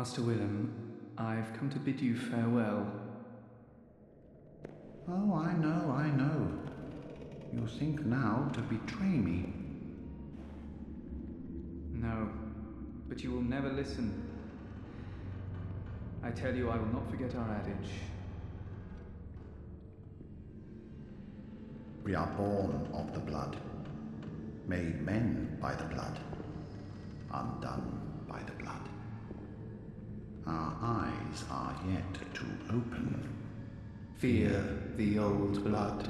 Master Willem, I've come to bid you farewell. Oh, I know, I know. You think now to betray me. No, but you will never listen. I tell you, I will not forget our adage. We are born of the blood, made men by the blood, eyes are yet to open. Fear the old blood.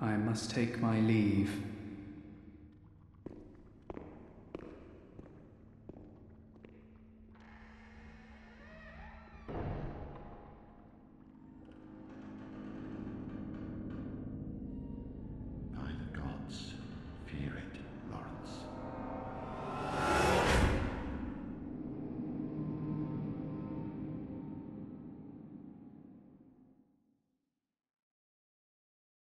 I must take my leave.